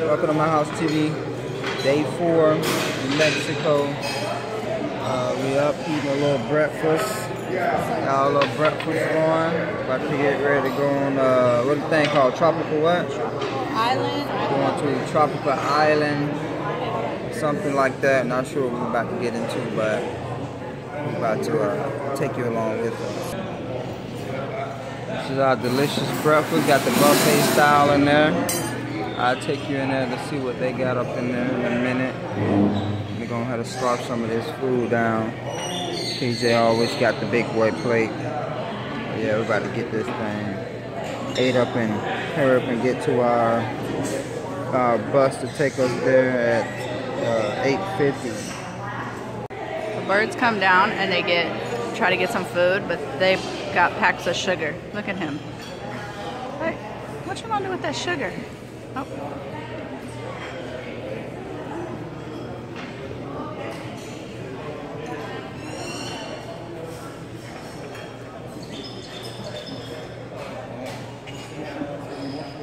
Welcome to Myhouse TV. Day four in Mexico. Uh, we up eating a little breakfast. Got a little breakfast going. About to get ready to go on uh, what the thing called tropical what? Island. Going to tropical island, something like that. Not sure what we're about to get into, but we're about to uh, take you along with us. This is our delicious breakfast. Got the buffet style in there. I'll take you in there to see what they got up in there in a minute. We're gonna have to scarf some of this food down. PJ always got the big boy plate. Yeah, we're about to get this thing ate up and hurry up and get to our, our bus to take us there at uh, 8.50. The birds come down and they get try to get some food, but they've got packs of sugar. Look at him. Hey, what you gonna do with that sugar? Oh.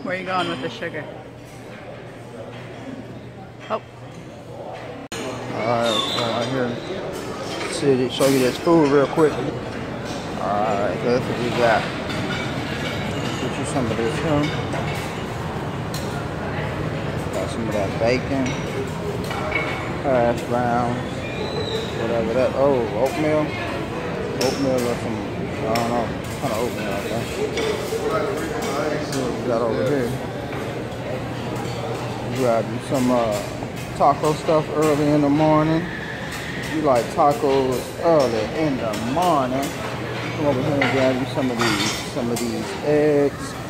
Where are you going with the sugar? Oh. Alright, here, see, show you this food real quick. Alright, that's what we got. Get you some of this here some of that bacon, hash browns, whatever that. Oh, oatmeal, oatmeal or some I don't know, kind of oatmeal. I think. see what we got over here. Grab you some uh, taco stuff early in the morning. You like tacos early in the morning, come over here and grab you some of these, some of these eggs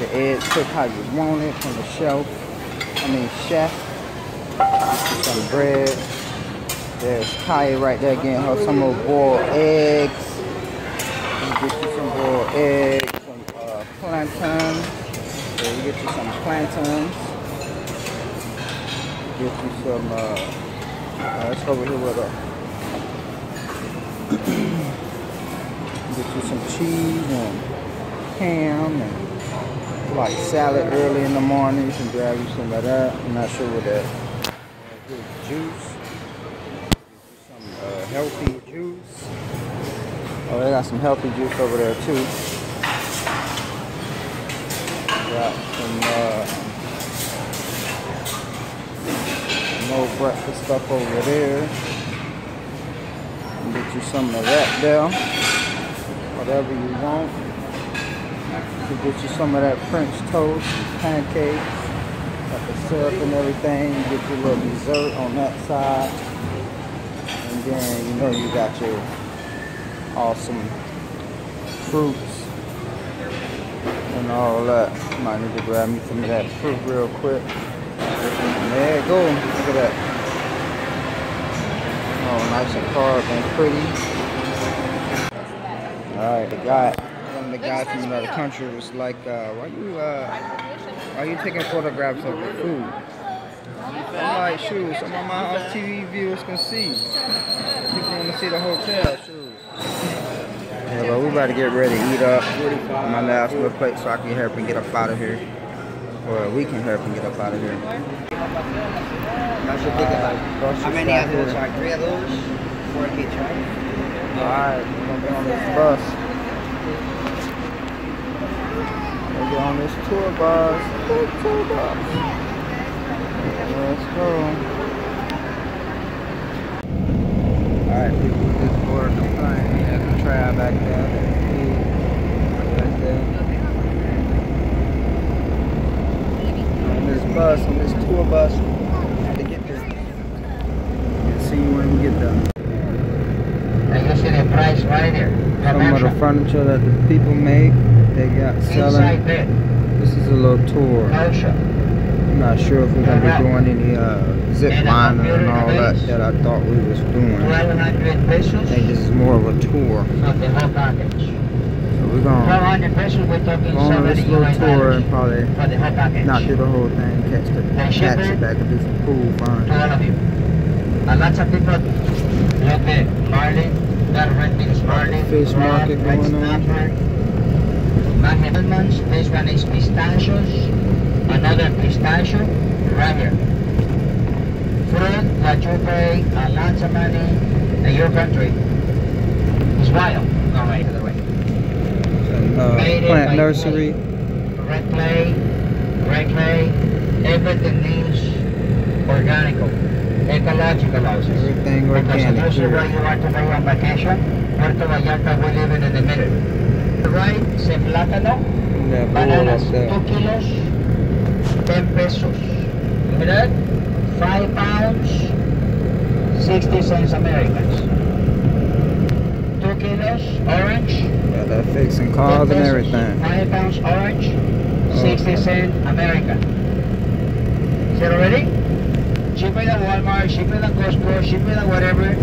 your eggs cooked how you want it from the shelf. I mean chef. Some bread. There's Kaya right there getting her some more boiled eggs. Get you some boiled eggs, some uh, plantains. Yeah, you get you some plantains. Get you some, uh, uh let's over here with a, get you some cheese and ham and like salad early in the morning. You can grab you some of that. I'm not sure what that juice. Some uh, healthy juice. Oh, they got some healthy juice over there too. Got some uh, more breakfast stuff over there. Get you some of that there. Whatever you want to get you some of that French toast, pancakes, got the syrup and everything. Get your little dessert on that side. And then you know you got your awesome fruits and all that. Might need to grab me some of that fruit real quick. There you go. Look at that. Oh, nice and carved and pretty. Alright, I got guy from another country was like, uh, why you, uh, why you taking photographs of the food? I'm like, shoot, some of Myhouse TV viewers can see. People want to see the hotel, shoot. Yeah, but we about to get ready to eat up. My last little plate so I can help and get up out of here. Or we can help and get up out of here. How many of those are? Three of those? Four each, right? Alright, we're going to be on this bus. We'll get on this tour bus. Big tour bus. Let's go. Alright, people just boarded the plane. There's a trap back there. On this bus, on this tour bus, to get there. We'll see when we get there. And you see the price right there. Some of the furniture that the people make they got selling. This is a little tour. I'm not sure if we're gonna be doing any uh, zip lining and all that that I thought we was doing. I think this is more of a tour. So we're gonna go on this little tour and probably not do the whole thing, catch the taxi back and do some pool fun. And lots of people look at Marlin, they're renting Marlin, fish market going on. Mahemans, this one is pistachios. passion, right here. Fruit that you pay a lot of money in your country is wild. No, right, the other way. Uh, Made plant nursery. Red clay, red clay, everything needs organical, ecological also. Everything Because organic this is here. where you want to go on vacation. Puerto Vallarta, we live in the middle. Right, say plátano, That bananas, 2 kilos, 10 pesos. Look at that, 5 pounds, 60 cents Americans. 2 kilos, orange, Yeah, they're fixing cars and everything. 5 pounds orange, 60 cent American. Is it already? Cheaper than Walmart, cheaper than Costco, cheaper than whatever.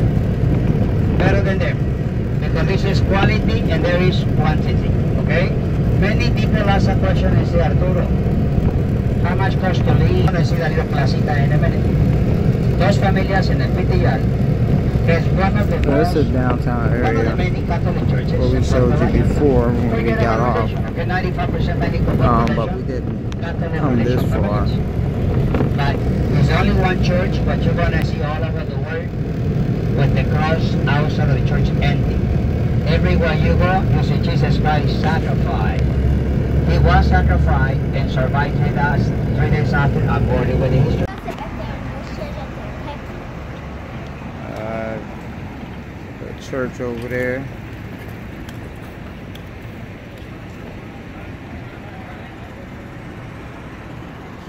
Better than them. This is quality and there is quantity. Okay? Many people ask a question and say, Arturo, how much cost to live? I'm gonna see that little clasita in a minute. Dos familias in the Pitillal. There's one of the most is downtown one of the area. many Catholic churches. Where we showed you before when we got off. Okay, 95% medical Um, but we didn't come this far. families. But there's only one church, but you're gonna see all over the world with the cross outside of the church empty. Everywhere you go, you see Jesus Christ sacrificed. He was sacrificed and survived three days, three days after, according with the history. Uh, the church over there.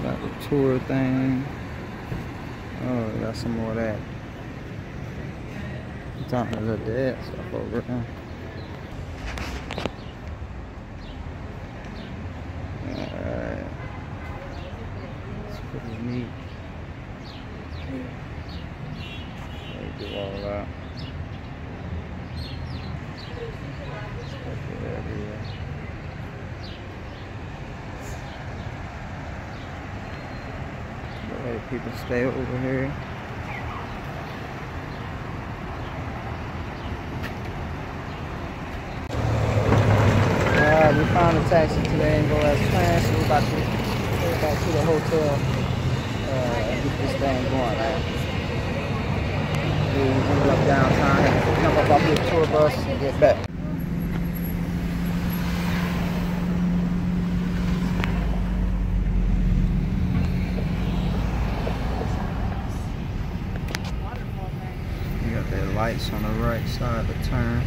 Got the tour thing. Oh, got some more of that. Talking about that stuff over there. Alright. It's pretty neat. They do all that. Stuff everywhere. Stay over here. Alright, we found a taxi today and go as planned, so we're about to head back to the hotel uh, and get this thing going. Right? We ended up downtown, had to jump up off the tour bus and get back. You got the lights on the right side of the turn.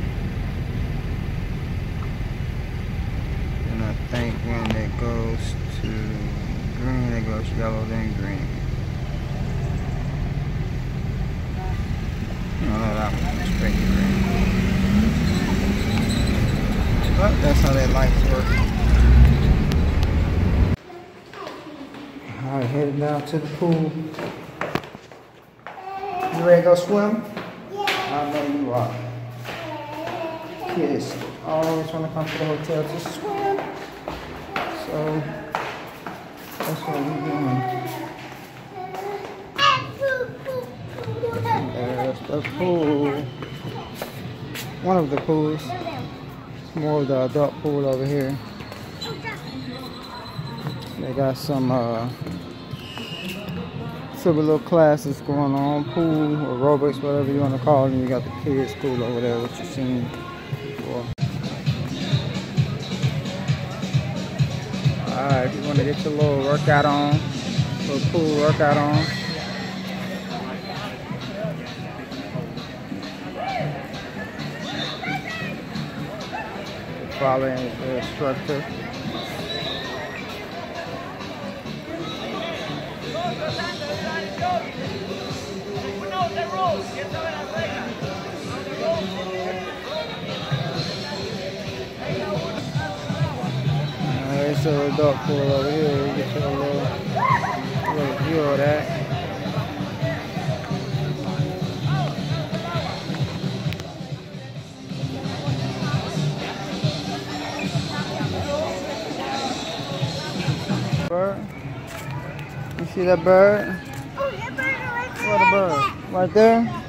And I think when it goes to green, it goes yellow, then green. No, that one straight green. But that's how that lights work. Alright, headed down to the pool. You ready to go swim? Always want to come to the hotel to swim. So that's what we're doing. There's the pool. One of the pools. It's more of the adult pool over here. They got some uh, little classes going on, pool, or aerobics, whatever you want to call it. And you got the kids pool over there, what you've seen Alright, if you want to get your little workout on, little pool workout on. Following the instructor. Alright, so adult pool over here. You get little, little view of that. Bird. You see that bird? What a bird? Right there?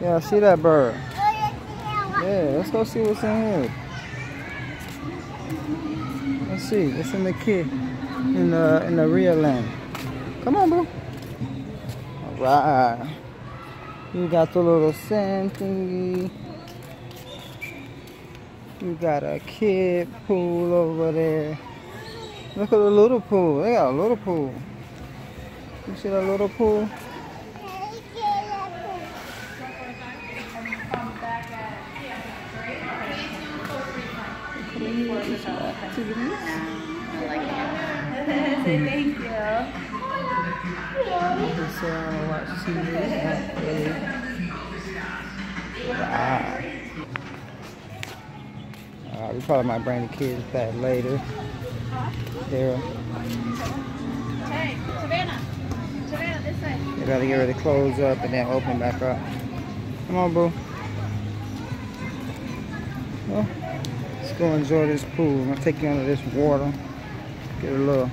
Yeah, I see that bird. Yeah, let's go see what's in here. See what's in the kid in the in the real land. Come on, bro. Alright. You got the little sand thingy. You got a kid pool over there. Look at the little pool. They got a little pool. You see that little pool? Thank you. Sit around and watch TV. Wow. Uh, we probably might bring the kids back later. They're, Hey, Savannah. Savannah, this way. they gotta get ready to close up and then open back up. Come on, boo. Let's go enjoy this pool. I'm gonna take you under this water. Get a little,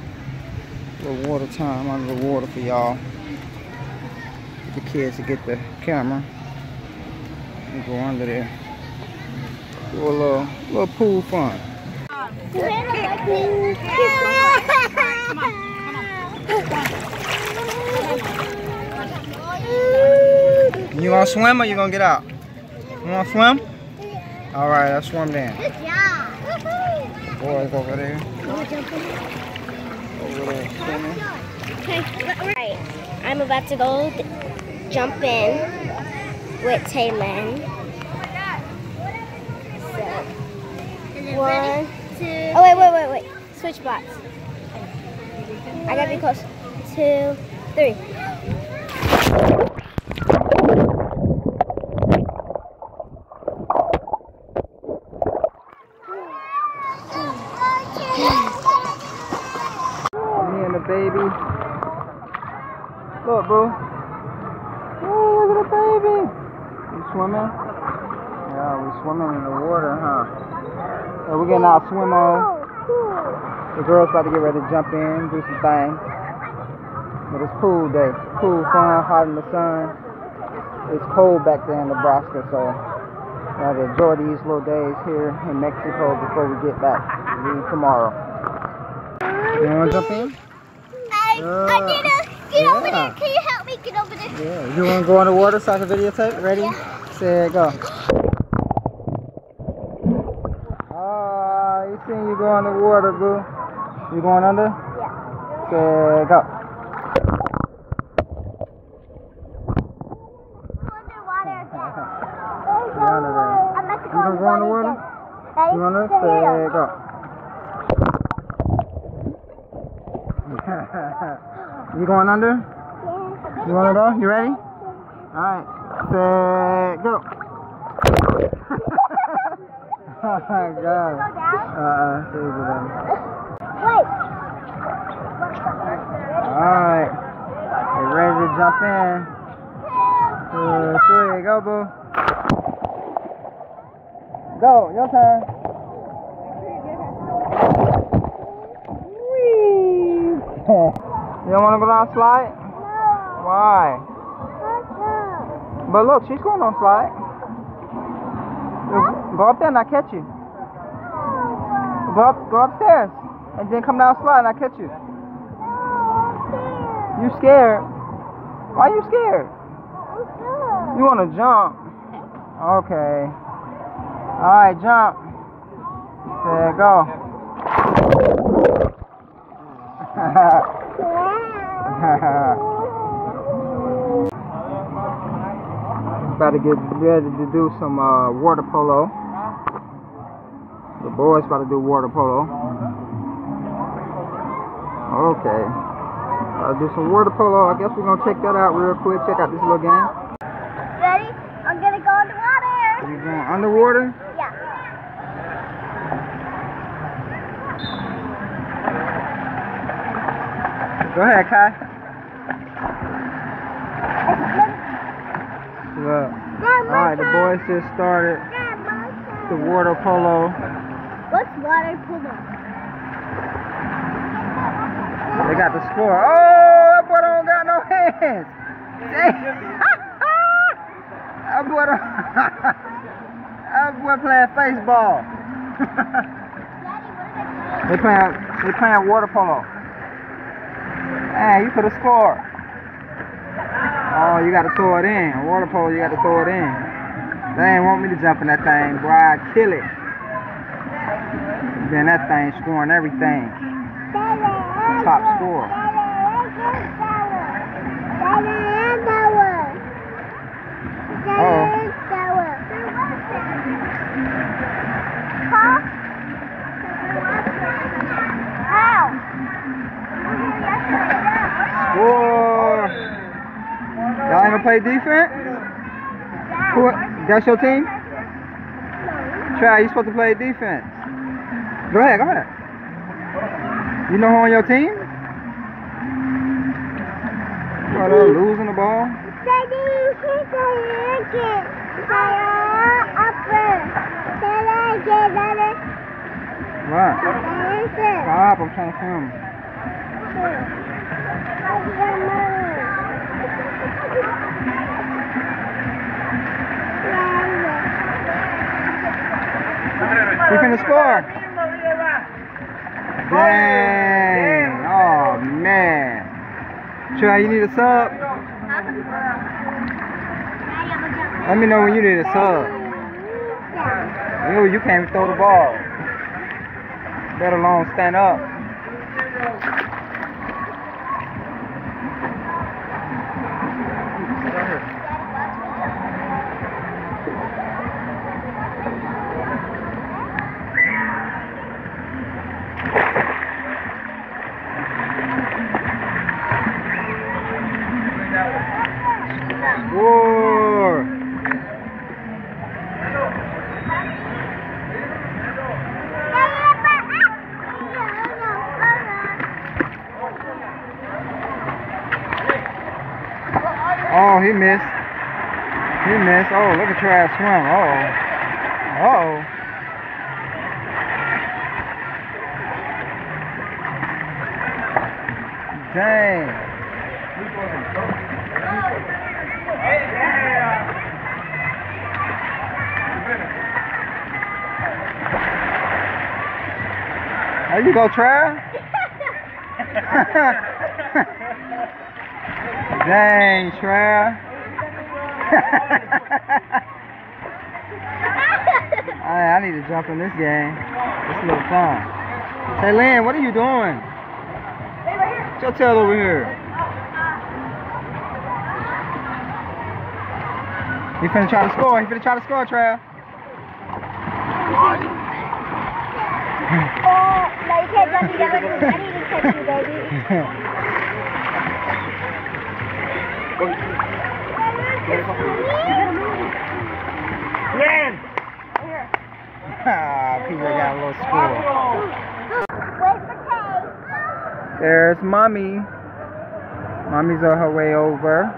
little water time under the water for y'all. Get the kids to get the camera and go under there. Do a little, little pool fun. You gonna swim or you gonna get out? You wanna swim? All right, I'll Good job. Boys over there. Over there swimming. Right. I'm about to go jump in with Taylin. So, one, two. Oh wait, wait, wait, wait. Switch spots. I gotta be close. Two, three. Me and the baby. Look, boo. Oh, look at the baby. You swimming? Yeah, we swimming in the water, huh? Yeah, we're getting our swim on. The girls about to get ready to jump in, do some things. But it's pool day. Pool fun, hot in the sun. It's cold back there in Nebraska, so to enjoy these little days here in Mexico before we get back. Leave tomorrow. You wanna jump in? I, Uh, I need to get over there. Can you help me get over there? Yeah. You wanna go in the water so I can videotape? Ready? Set, go. Ah, you you go in the water, boo. You going under? Yeah. Set, go. Underwater again. You under there. I'm about to You gonna go in the water? You under? Stay go. you going under? Yeah. You wanna go? You ready? Alright. Set, go. oh my god. Uh-uh. Wait. Alright. You ready to jump in? Two, three, go, boo. Go, your turn. Whee! you don't want to go down slide? No. Why? But look, she's going on slide. Go up there and I'll catch you. Go up, go upstairs, and then come down slide and I catch you. You scared? Why you scared? You want to jump? Okay. All right, jump. There, go. About to get ready to do some uh, water polo. Boys about to do water polo. Okay. I'll do some water polo. I guess we're gonna check that out real quick. Check out this little game. Ready? I'm gonna go in the water. You going underwater? Yeah. Go ahead, Kai. Look. All right, the boys just started the water polo. What's water polo? They got the score. Oh, that boy don't got no hands. That boy don't. that boy playing baseball. they playing. They playing water polo. Dang, you could have scored. Oh, you gotta throw it in. Water polo, you gotta throw it in. They ain't want me to jump in that thing, boy. I'd kill it. Then that thing scoring everything. Top score. Oh. Score. Y'all ain't gonna play defense? Who, that's your team? Try, you supposed to play defense. Go ahead, go ahead. You know who on your team? What, uh, losing the ball? What? Stop, I'm trying to film. We finna score. Dang. Oh, man. Try, you need a sub? Let me know when you need a sub. You, you can't even throw the ball. Let alone stand up. Oh, at Trav swim. Uh oh. Uh oh. Dang. There you go, Trav. Dang, Trav. I, I need to jump in this game. It's a little fun. Hey, Lynn, what are you doing? Get your tail over here. He finna try to score. He finna try to score, Trav. Oh, no, you can't jump together. I need to catch you, baby. Ah, people got a little cake? There's mommy. Mommy's on her way over.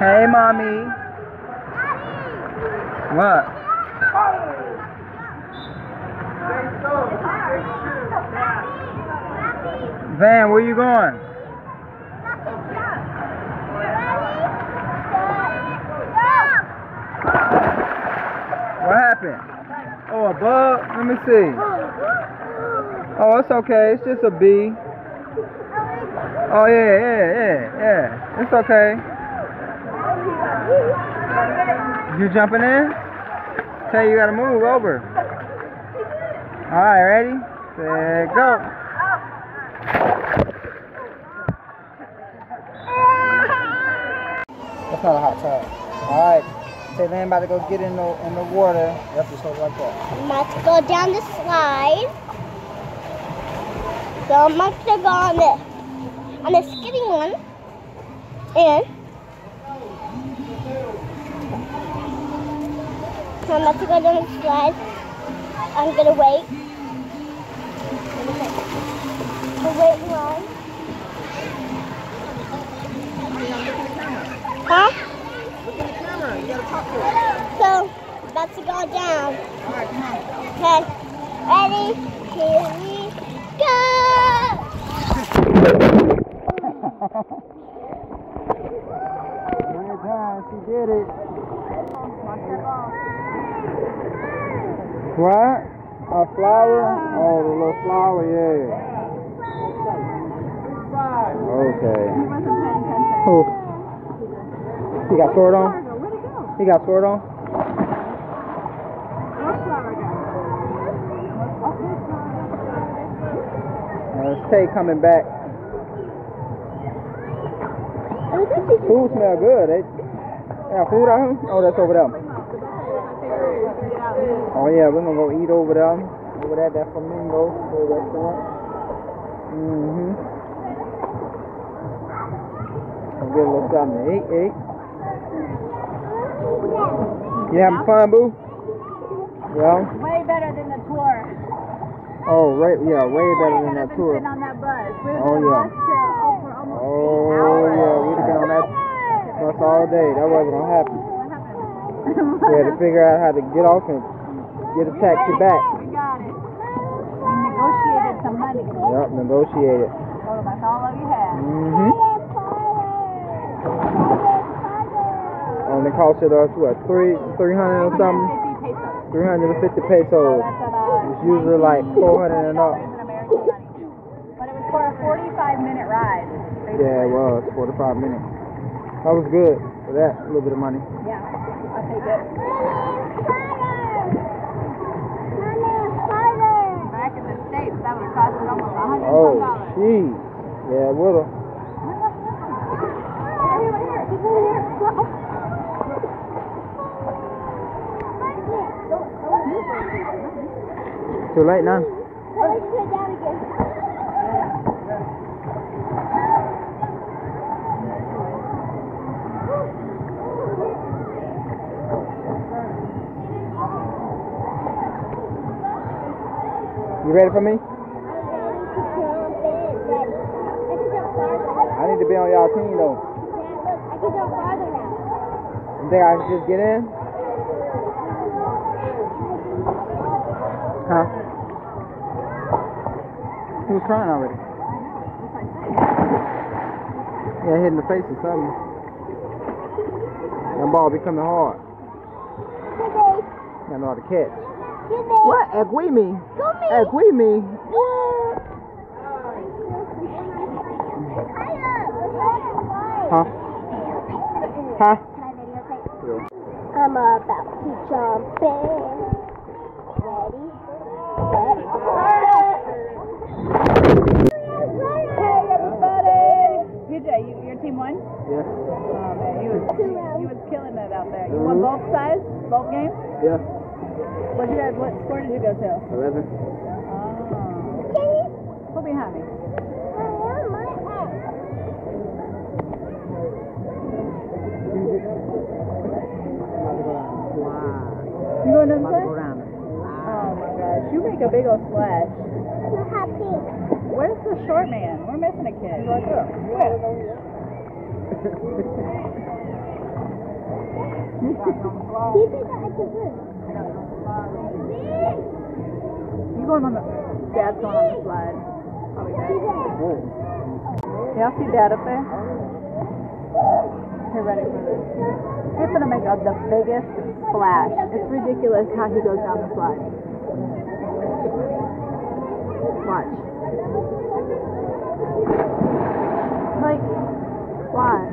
Hey, mommy. What? Van, where you going? What happened? Oh, a bug? Let me see. Oh, it's okay. It's just a bee. Oh, yeah, yeah, yeah, yeah. It's okay. You jumping in? Tell you you gotta move over. Alright, ready? Set, go. That's not a hot tub. Alright. Say then about to go get in the in the water. Yep, just it like that. Let's go down the slide. So I'm going to go on the on the skidding one. And so I'm about to go down the slide. I'm gonna wait. The wait line. Huh? Look at the camera. You gotta talk to it. So, about to go down. Okay. Ready? Here we go! Well done, she did it. What? A flower? Oh, the little flower, yeah. Okay. Who? He got sword on? He got sword on? There's Tay coming back. Food smell good. They, they got food out here? Oh, that's over there. Oh yeah, we're gonna go eat over there. Over there, that Flamingo. Mm-hmm. Get a little something to eat, eat. You having fun, boo? Yeah. Way better than the tour. Oh, right. Yeah, way better than that tour. Sitting on that bus. We Oh, yeah. almost Oh yeah, we'd have been on that bus all day. That wasn't gonna happen. We had to figure out how to get off and get a taxi back. We got it. We negotiated some money. Yep, negotiate it. Oh, that's all that we had. Mm-hmm. Only costed us what three three hundred or something? 50 pesos. Three hundred and fifty pesos. It's usually like four hundred and up. But it was for a 45 minute ride. Yeah, it was forty five minutes. That was good for that little bit of money. Yeah, I'll take it. Back in the States, that would have cost almost a hundred Oh, dollars. jeez. Yeah, it would've. Too late now. You ready for me? I need to be on y'all team though. You think I can just get in? Huh? Trying already. Yeah, hit in the face or something. That ball be coming hard. Gotta know how to catch. What? Equimi? Equimi? Huh? Huh? I'm about to jump in. Ready? Hey everybody! PJ, you, your team won? Yeah. Oh man, he was Two rounds. he was killing it out there. You won mm-hmm. both sides, both games. Yeah. What you guys? What score did you go to? 11. Oh, who behind me? You going this way? Oh my gosh, you make a big old splash. Where's the short man? We're missing a kid. Right there. You going on the? Dad's going on the slide. Y'all see dad up there? Get ready for this. He's gonna make a, the biggest splash. It's ridiculous how he goes down the slide. Watch. Like, why?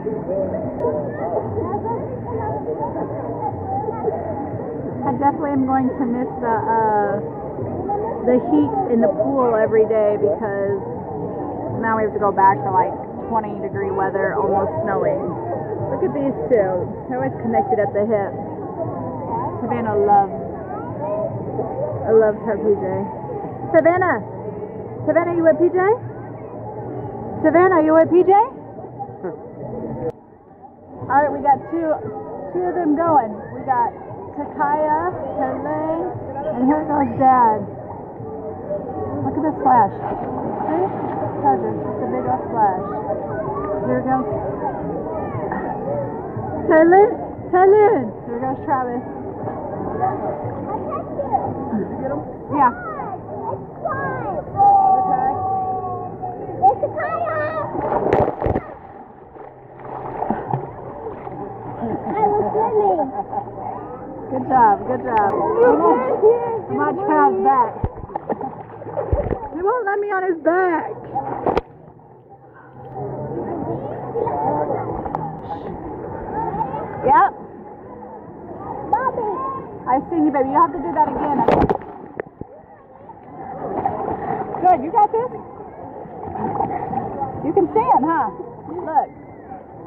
I definitely am going to miss the uh, the heat in the pool every day because now we have to go back to like 20 degree weather, almost snowing. Look at these two. They're always connected at the hip. Savannah loves, I love her PJ. Savannah! Savannah, you with PJ? Savannah, you with PJ? Alright, we got two, two of them going. We got Takaya, Tele, and here goes Dad. Look at this splash. See? Treasure. It's a big old splash. Here goes. Tele, Tele. Here goes Travis. Yeah. Good job. Good job. On, Chad's back. let me on his back. Yep. Bobby. I seen you, baby. You have to do that again. Good. You got this. You can stand, huh? Look.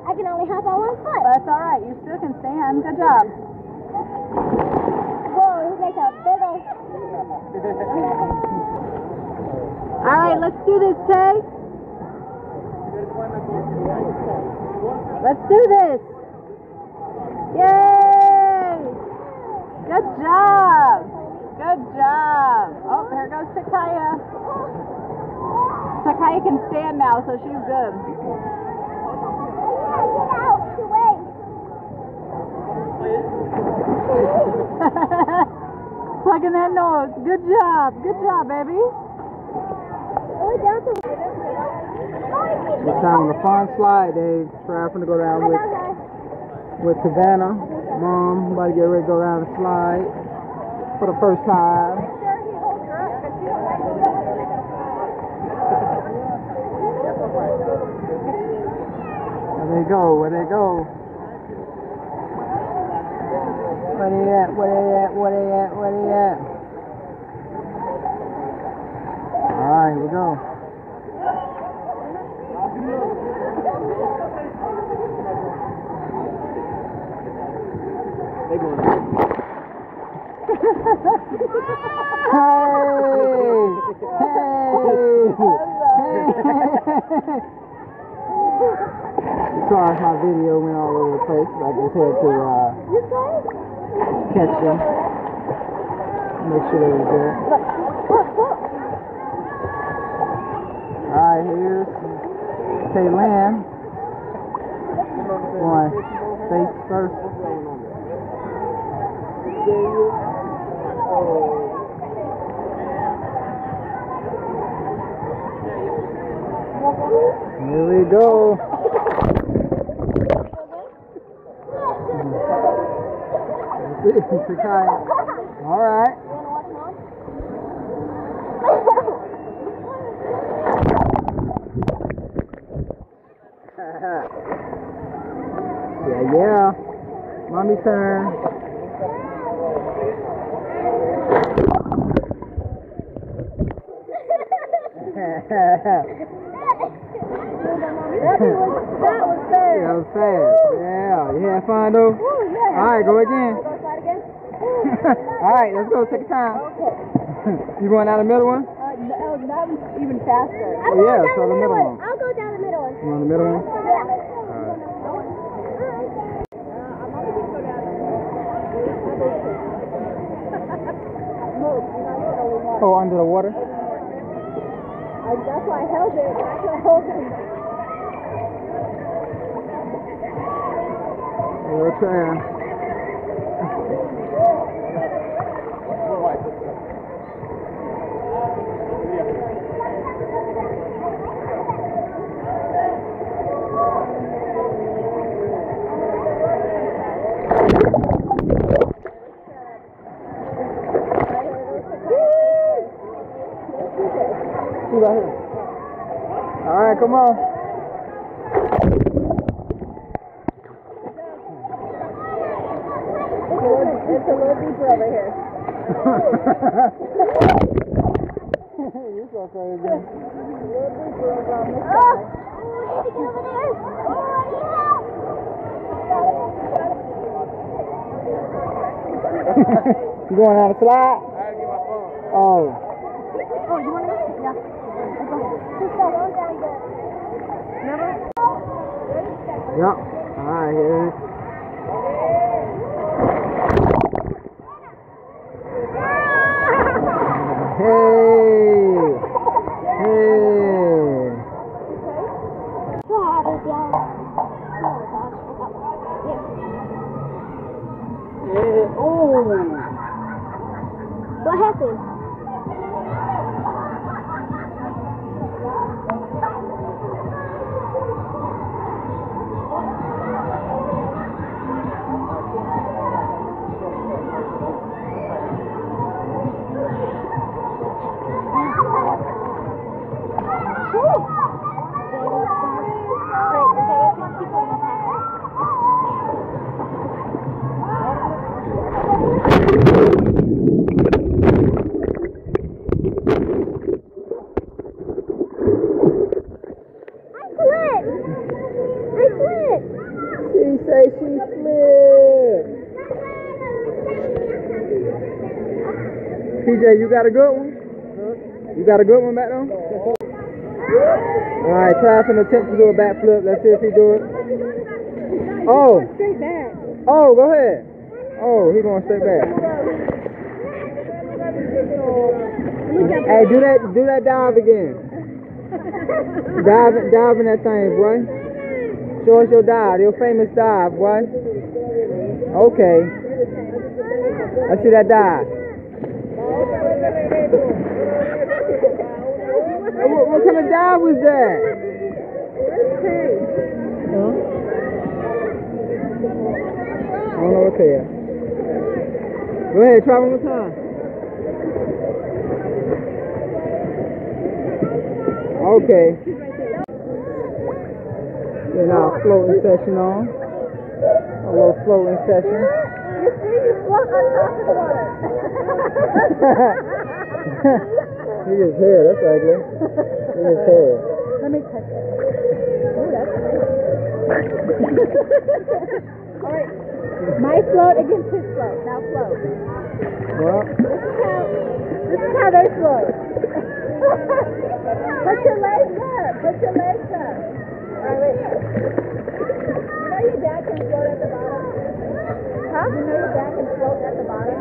I can only hop on one foot. That's all right. You still can stand. Good job. Whoa, he makes a big old... All right, let's do this, Tay. Let's do this. Yay! Good job. Good job. Oh, here goes Takaya. Takaya can stand now, so she's good. Get out. Wait. Plugging that nose. Good job. Good job, baby. We're the fun slide, they traveling to go down with with Savannah. Mom, about to get ready to go down the slide for the first time. Where they go? Where they go? Where they at? Where they at? Where they at? Where they at? Alright, here we go. Sorry, my video went all over the place. I just had to uh, catch them. Make sure they were good. Alright, here's Taylor. One, face first. Here we go. All right. yeah, yeah. Mommy's turn. That was, that was fair. That was fast. Yeah, you had fun though? Ooh, yeah. All right, go again. Go slide again? All right, let's go. Take your time. you going down the middle one? Uh, no, that was even faster. I'll Oh, go yeah, down so the middle one. I'll go down the middle one. You want the middle one? Yeah. Oh, under the water? I, that's why I held it. I could hold it. We'll try. Come on. It's a little deeper over here. you so crazy. Oh, oh, get over there. Oh, you going down the slide? Oh. Oh, you want to go? Yeah. Just go on down there. Yep. Got a good one? You got a good one back there? All right, Travis attempt to do a backflip. Let's see if he do it. Oh. Oh, go ahead. Oh, he going straight back. Hey, do that, do that dive again. Dive, dive in that thing, boy. Show us your dive, your famous dive, boy. Okay. Let's see that dive. Hey, What, what kind of dive was that? I don't know what to you. Go ahead, try one more time. Okay. Then our floating session on. A little floating session. You see, you float on top of the water. he is hair, that's ugly. He is hair. Let me touch it. Oh, that's nice. All right. My float against his float. Now float. Well, This is how they float. Put your legs up. Put your legs up. All right, wait. You know your dad can float at the bottom? Huh? You know your dad can float at the bottom?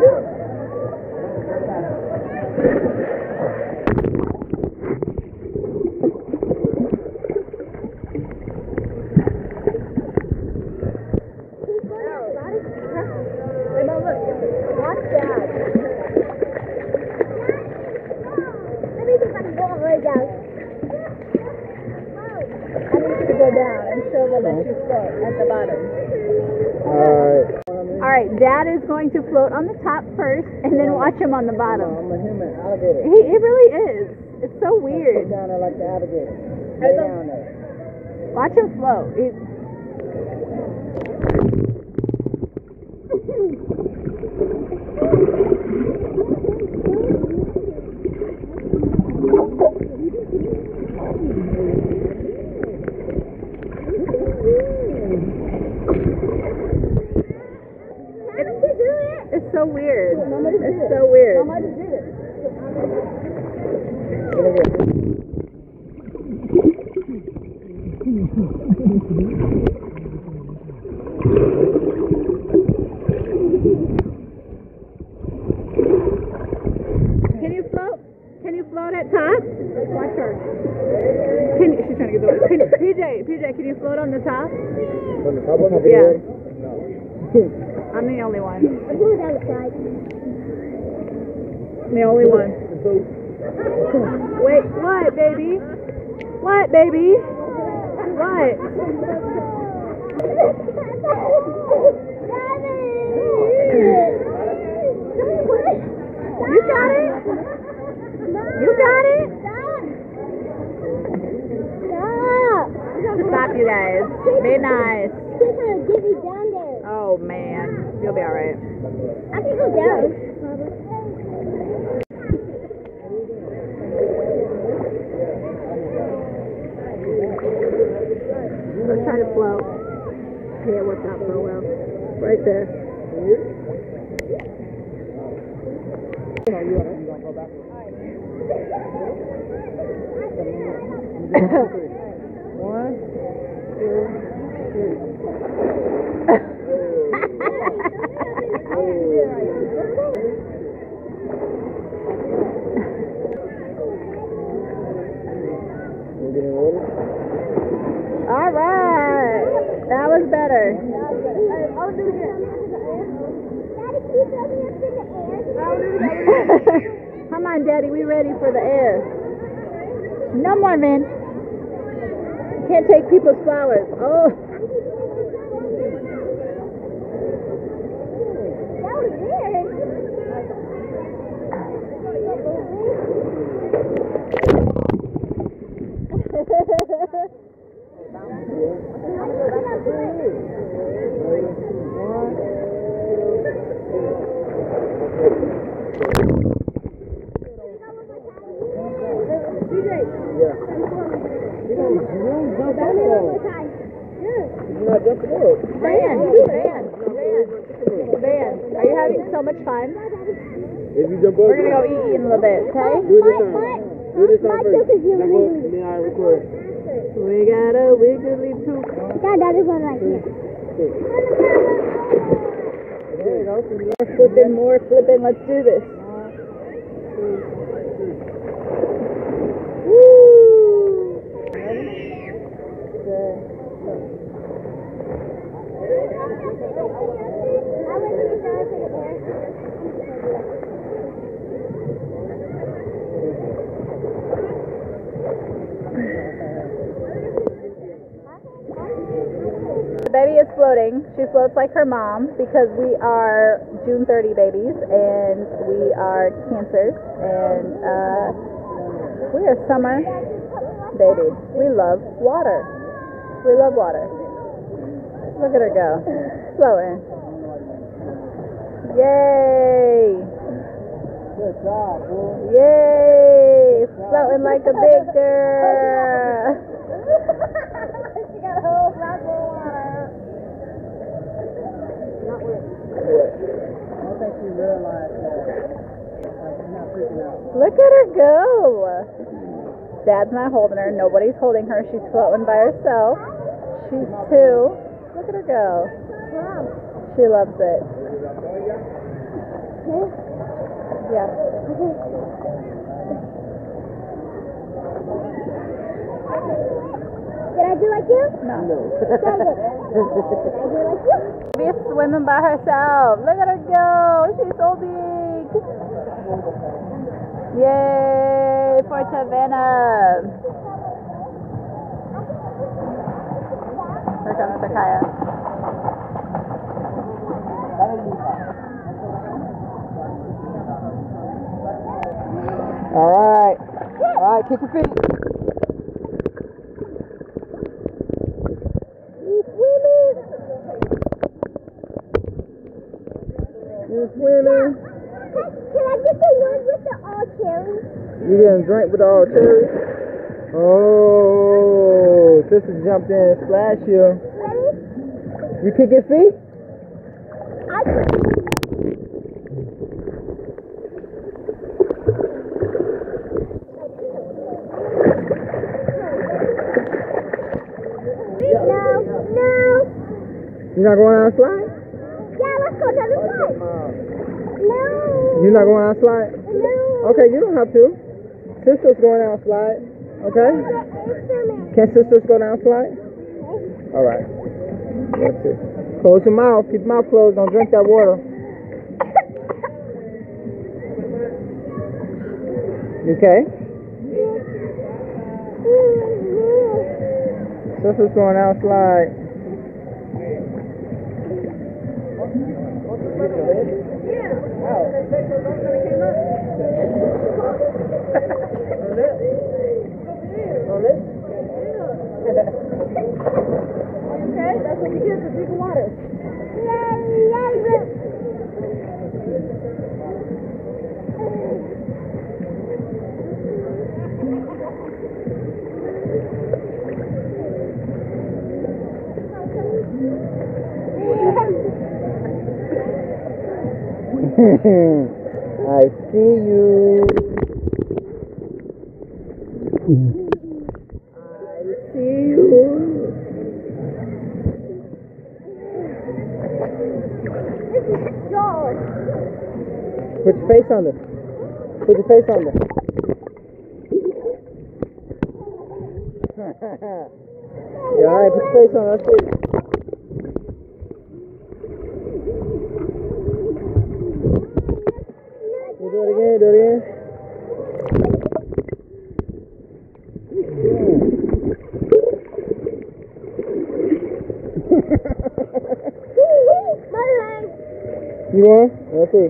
A human alligator. He, it really is. It's so weird. down there like the alligator. Lay down there. Watch him float. He, Mom because we are June 30 babies and we are cancers and uh, we are summer babies. We love water. We love water. Look at her go. Floating. Yay! Good job. Yay! Floating like a big girl. she got a whole glass of water. I don't think she realized that. Like, she's not freaking out. Look at her go. Dad's not holding her. Nobody's holding her. She's floating by herself. She's two. Look at her go. She loves it. Yeah. Did I do like you? No. no. Did I do like you? She's swimming by herself. Look at her go. She's so big. Yay for Savannah. Here comes the kayak. All right. All right, kick your feet. You're swimming. Can I get the one with the all cherries? You getting drink with all cherries? Oh, sister jumped in and splashed you. Ready? You kick your feet? I No, no. You not going on a slide? Yeah, let's go to the side. No. You not going on a slide? No. Okay, you don't have to. Sister's going down a slide. Okay? Can sisters go down slide? All right. Let's see. Close your mouth. Keep your mouth closed. Don't drink that water. Okay? Sister's going down a slide. I see you. I see you. This is George. Put your face on this. Put your face on this. yeah, all right, put your face on see. You do it again, do it again. You want? Let's see.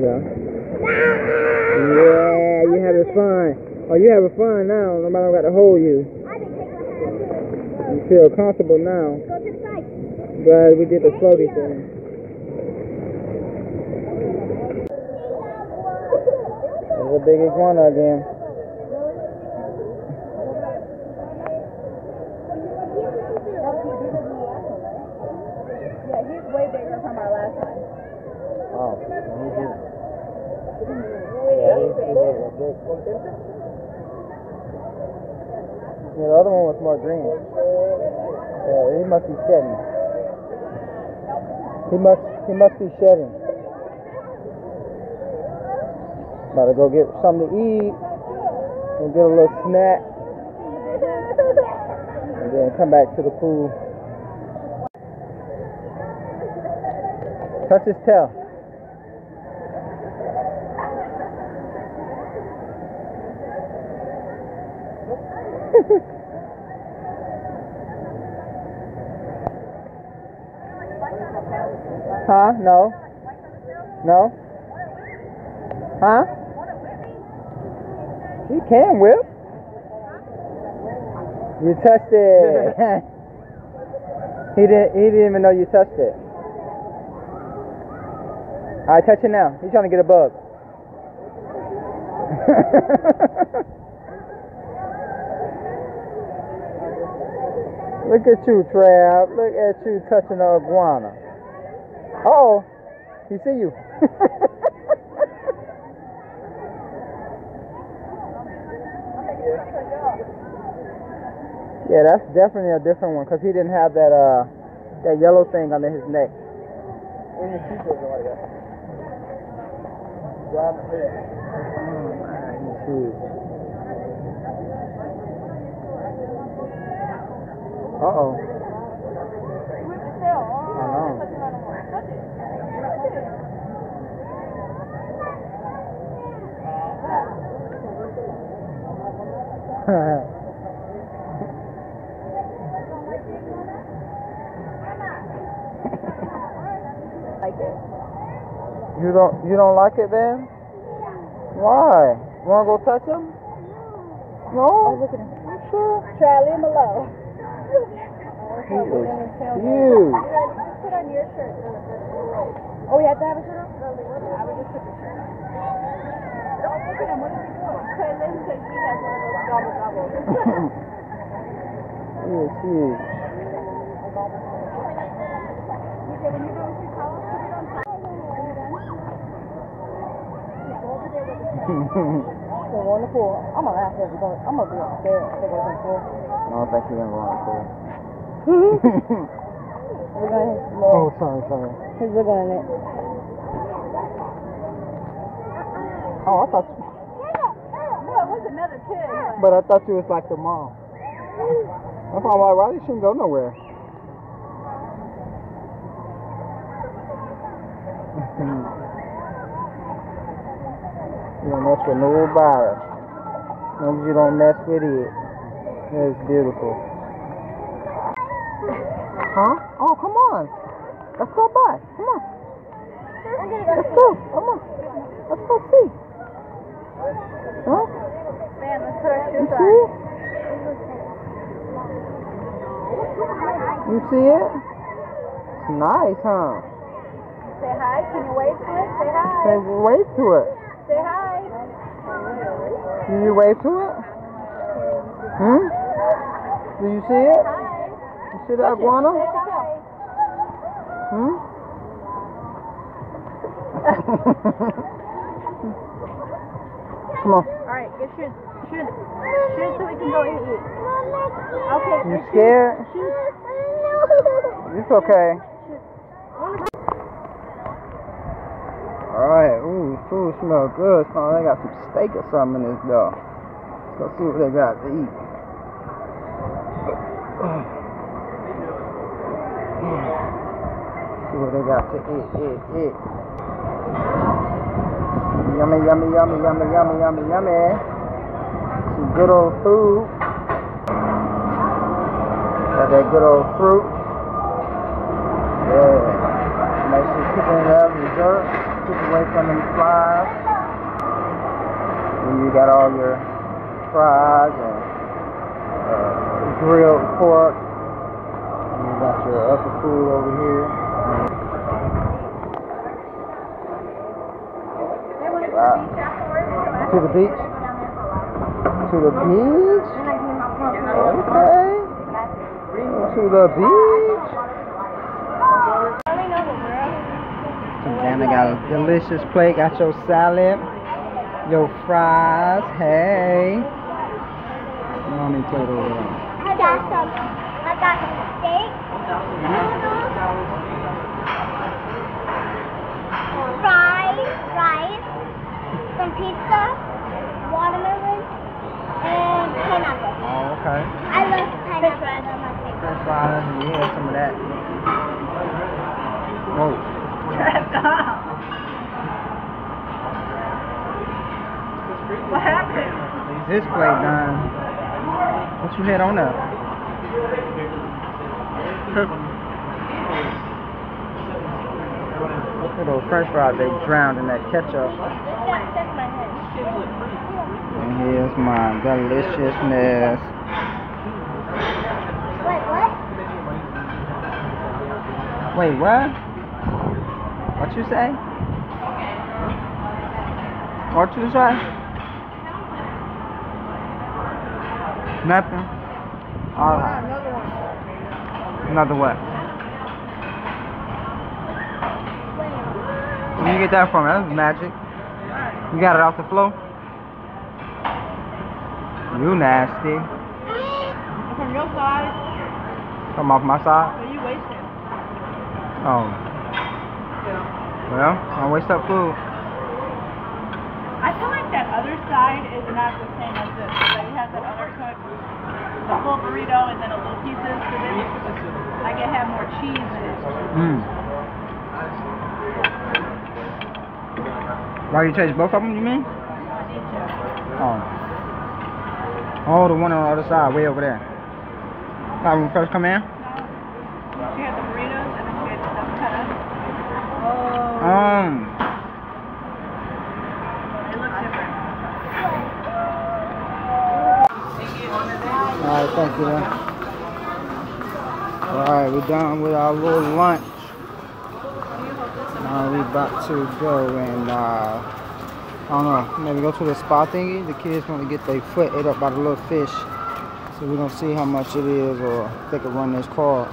Yeah. Yeah, you having fun. Oh, you having fun now. Nobody got to hold you. You feel comfortable now. Go to the side. Glad we did the floaty thing. There's a big iguana again. Yeah, he's way bigger from our last time. Oh, he did. Yeah, he, he did a big. Yeah, the other one was more green. Must be shedding. He must he must be shedding. About to go get something to eat and get a little snack and then come back to the pool. Touch his tail. Huh? No. No. Huh? You can whip. You touched it. he didn't. He didn't even know you touched it. Right, touch it now. He's trying to get a bug. Look at you, Trav. Look at you touching the iguana. Uh oh, he see you. yeah, that's definitely a different one because he didn't have that uh that yellow thing under his neck. When your teeth open like that. Grab the head. He's huge. Uh oh. I know. Like it. you don't you don't like it, then? Why? You wanna go touch him? No. Oh, look at him. Sure? Try, leave him alone. He is huge. Put on your shirt. Oh, we have to have a shirt on? I would just put your shirt on. Don't look at him. What is he doing? Okay, listen, because he has one of those gobble gobbles. he is huge. Okay, when you're done with your towel, put it on top. When you're done, go over there with the So on the pool. I'm gonna ask if we're going. I'm gonna be upstairs. If to the pool. I don't think he's gonna go on the pool. We're going to look. oh, sorry, sorry. He's looking at it. Oh, I thought, No, it was another kid. but I thought you was like the mom. That's why I'm like, Riley shouldn't go nowhere. you don't mess with no virus. As long as you don't mess with it. It's beautiful. Huh? Oh, come on. Let's go by. Come on. Let's go. Come on. Let's go see. Huh? Man, let's put our You see it? You see it? It's nice, huh? Say hi. Can you wave to it? Say hi. Say wave to it. Say hi. Do you wave to it? Hmm? Do you see it? You see the iguana? Hmm? Come on. All right, get shoes. Shoes. Shoes so we can go and eat. Okay, You get scared? shoes. It's okay. Alright, ooh, food smell good. Smell they got some steak or something in this though. Let's go see what they got to eat. See what they got to eat, eat, eat. Yummy, yummy, yummy, yummy, yummy, yummy, yummy. Some good old food. Got that good old fruit. Yeah. Make sure you keep it up, reserve. Keep away from them flies. And you got all your fries and uh, grilled pork. And got your upper food over here. Wow. To the beach? To the beach? Okay. To the beach? And I got a delicious plate. Got your salad, your fries. Hey. Let me plate over there. I got some. I got some steak, noodles, fries, rice, some pizza, watermelon, and pineapple. Oh, okay. I love pineapple. Love my favorite. French fries. and You had some of that. Whoa. Oh. What happened? This plate done. What you had on there? Look at those french fries, they drowned in that ketchup. That's, that's my head. And here's my deliciousness. Wait, what? Wait, what? What you say? What you say? Nothing. Alright. Another what? Where you get that from? That was magic. You got it off the floor? You nasty. From your side, Come off my side? So you wasted. Oh. Well, don't waste up food. I feel like that other side is not the same as this. Like we have that other cook, the full burrito and then a little pieces. So maybe like it had more cheese in it. Mm. Why you taste both of them, you mean? Oh. Oh, the one on the other side, way over there. Like when we first come in? She had the burritos and then she had the stuff cut up. Alright, thank you then. Alright, we're done with our little lunch. Now we about to go and uh I don't know, maybe go to the spa thingy. The kids want to get their foot ate up by the little fish. So we're gonna see how much it is or if they can run this card.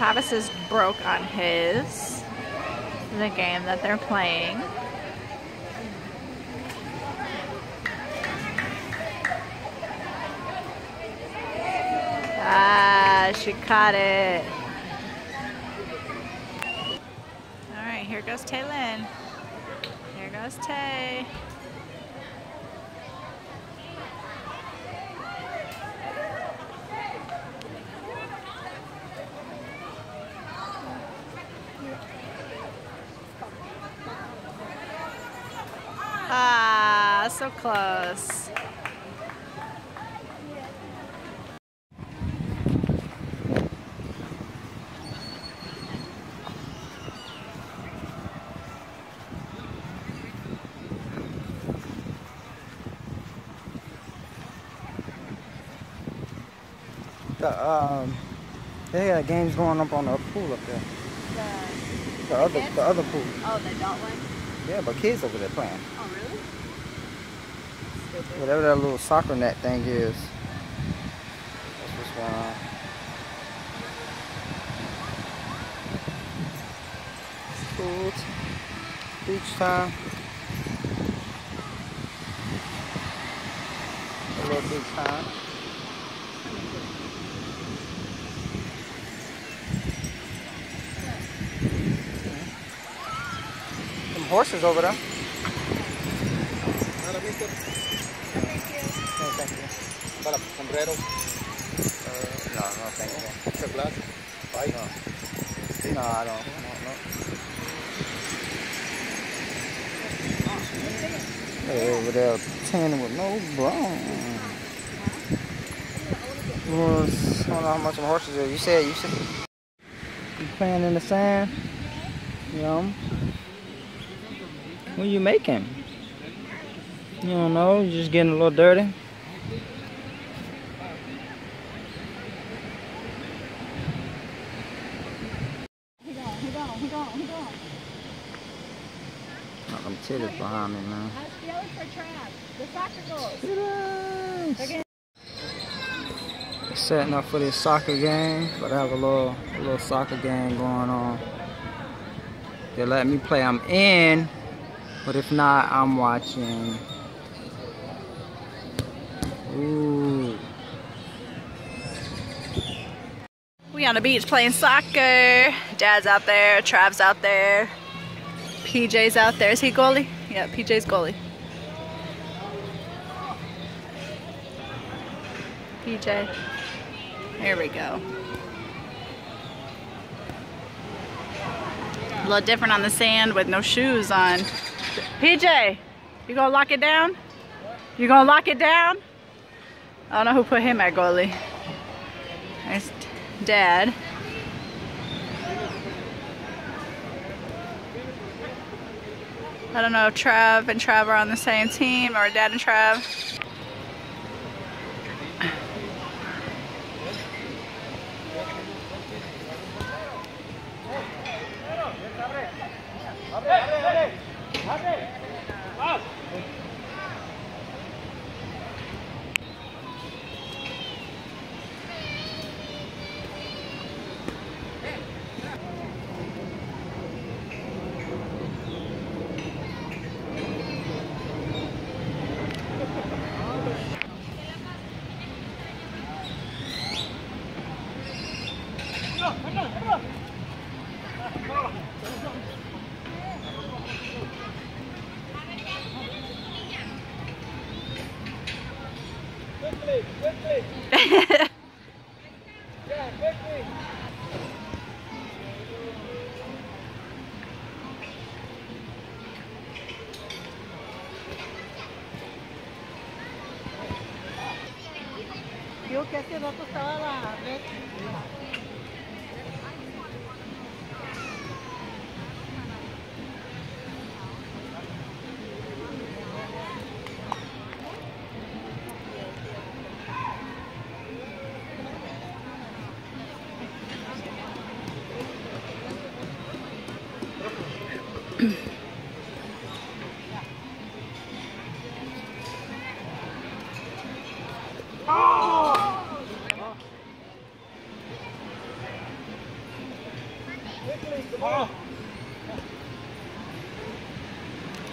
Travis's broke on his, the game that they're playing. Ah, she caught it. All right, here goes Taylin. Here goes Tay. Ah, so close. The, um, they got games going up on the pool up there. The other, the other pool. Oh, the adult one? Yeah, but kids over there playing. Oh, really? Whatever that little soccer net thing is. That's what's going on. Cool. Beach time. A little beach time. Horses over there. ¿No lo viste? No, thank you. Para sombrero, Uh, no, no, thank you. mucho glass. Bye. No, I don't. No, no. They over there tanning with no brown. Was, I don't know how much of horses are. You said you said you playing in the sand. You know. What you making? You don't know. You just getting a little dirty. Got them titties behind me, man. Titties. They're setting up for this soccer game, but I have a little, a little soccer game going on. They let me play. I'm in, but if not, I'm watching. Ooh. We on the beach playing soccer. Dad's out there, Trav's out there, PJ's out there. Is he goalie? Yeah, PJ's goalie. PJ. Here we go. A little different on the sand with no shoes on. PJ, you gonna lock it down? You gonna lock it down? I don't know who put him at goalie. There's dad. I don't know if Trav and Trav are on the same team or dad and Trav.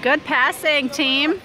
Good passing, team.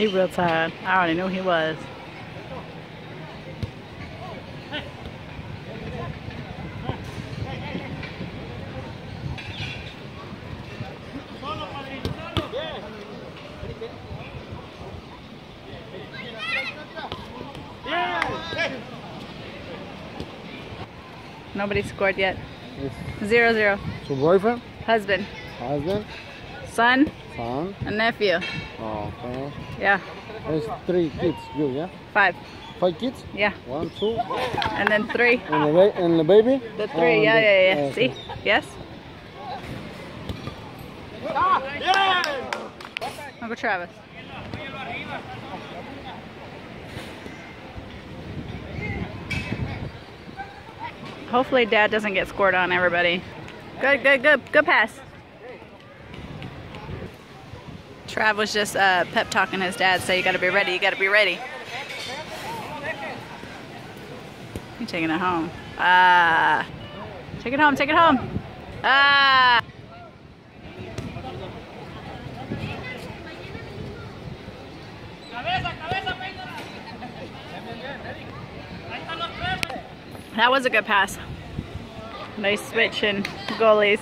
He real time. I already knew he was. Nobody scored yet. Zero zero. Su boyfriend, Husband, husband, son, son. and nephew. Oh, okay. Yeah, There's three kids, you, yeah? five. Five kids? Yeah, One, two, and then three. and the, and the baby? The three. and Yeah, the- yeah, yeah. okay. See? Yes. Uncle Travis. Hopefully dad doesn't get scored on everybody. Good, good, good, good pass. Trav was just uh, pep talking his dad, so you gotta be ready, you gotta be ready. You taking it home. Ah. Take it home, take it home. Ah. That was a good pass. Nice switch in goalies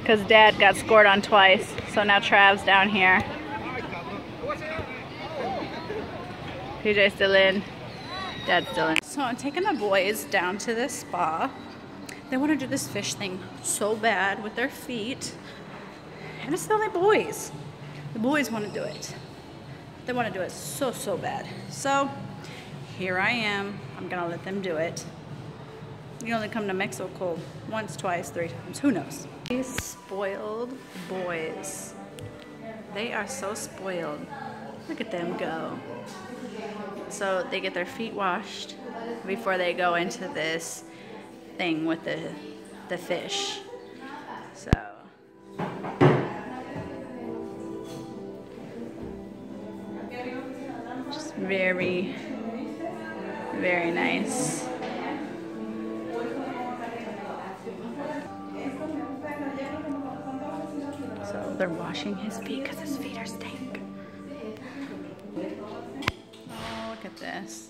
because dad got scored on twice. So now Trav's down here. PJ still in. Dad's still in. So I'm taking the boys down to the spa. They want to do this fish thing so bad with their feet. And it's the only boys. The boys want to do it. They want to do it so, so bad. So here I am. I'm going to let them do it. You only come to Mexico once, twice, three times. Who knows? These spoiled boys. They are so spoiled. Look at them go. So they get their feet washed before they go into this thing with the the fish. So just very very nice. So they're washing his feet because his feet look at this.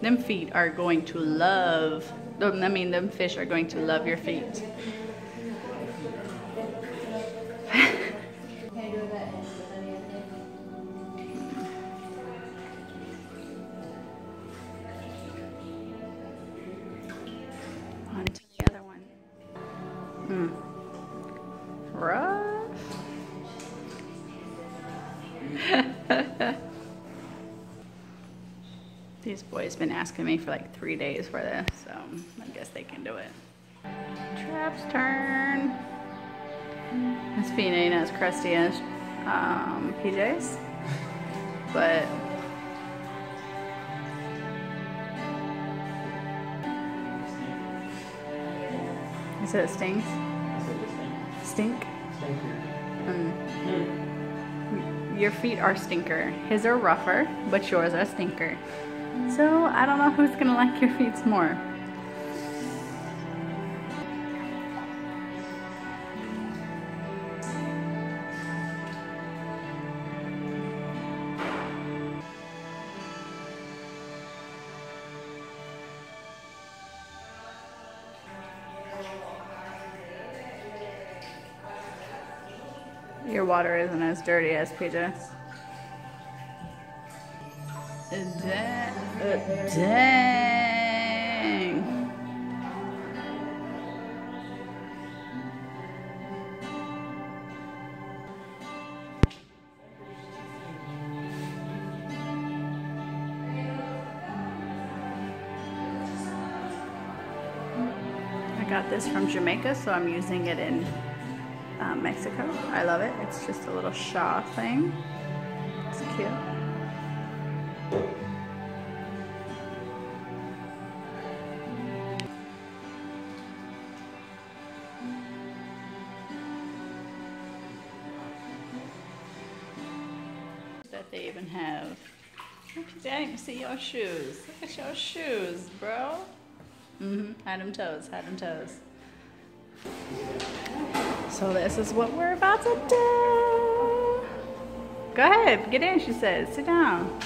Them feet are going to love, I mean, them fish are going to love your feet. Boys been asking me for like three days for this, so I guess they can do it. Trav's turn. His feet ain't as crusty as um, PJ's, but you said it stings. Stink. Mm. Your feet are stinker. His are rougher, but yours are stinker. So I don't know who's gonna like your feet more. Your water isn't as dirty as PJ's. Dang. I got this from Jamaica, so I'm using it in um, Mexico. I love it. It's just a little Shaw thing. It's cute. See your shoes. Look at your shoes, bro. Mm-hmm. Had them toes, had them toes. So this is what we're about to do. Go ahead, get in, she says. Sit down.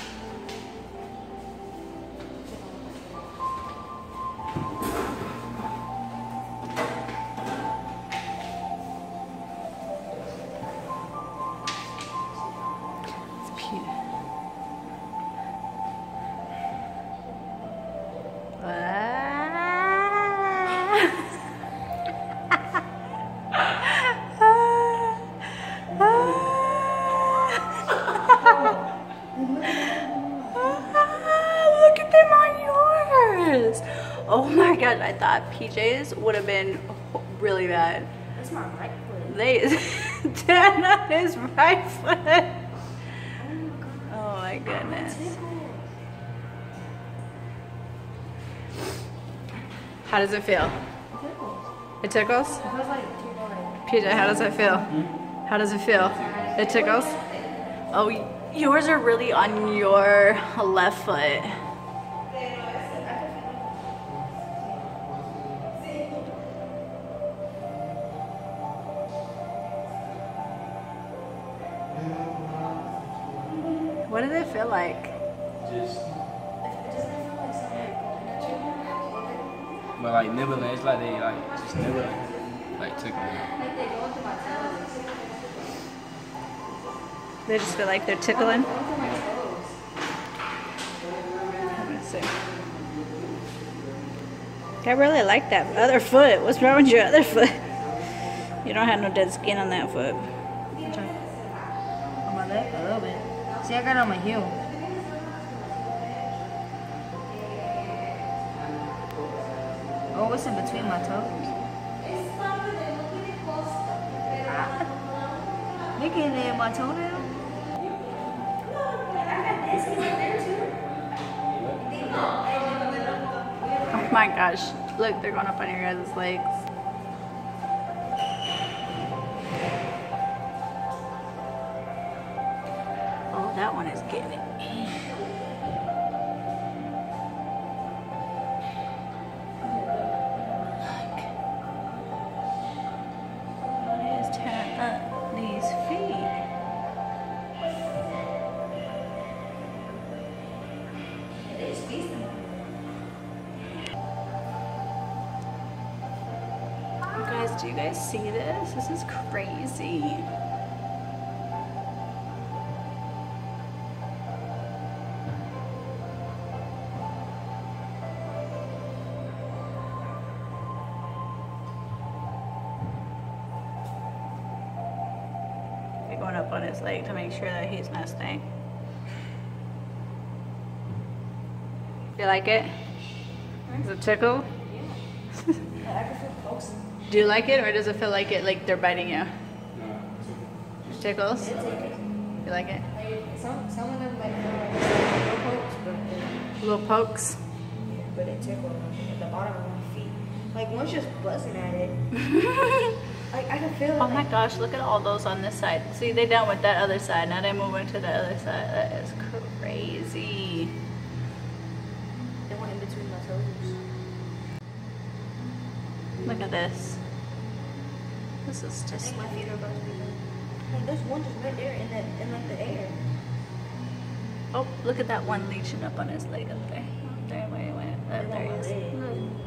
Thought would have been really bad. That's my right foot. They on his right foot. Oh my goodness. How does it feel? It tickles? It feels like PJ, how does it feel? How does it feel? It tickles? Oh, yours are really on your left foot. They just feel like they're tickling. I really like that other foot. What's wrong with your other foot? You don't have no dead skin on that foot. On my a little bit. See, I got on my heel. Oh, what's in between my toes? Ah. Look at it, my toenail. Oh my gosh. Look, they're going up on your guys' legs. Oh, that one is getting it. Up on his leg to make sure that he's not staying. You like it? Hmm? Does it tickle? Do you like it or does it feel like it like they're biting you? Tickles? You like it? Some, some of them like little pokes, but, Little pokes. but it tickled at the bottom of my feet. Like one's just buzzing at it. Oh like I can feel it. Oh my gosh, look at all those on this side. See, they done with that other side. Now they're moving to the other side. That is crazy. they went in between my toes. Look at this. This is I just. think my feet are about to be done. Like there's one just right there in the in like the air. Oh, look at that one leeching up on his leg up there. There, wait, wait. There, there he is.